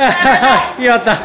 決まった。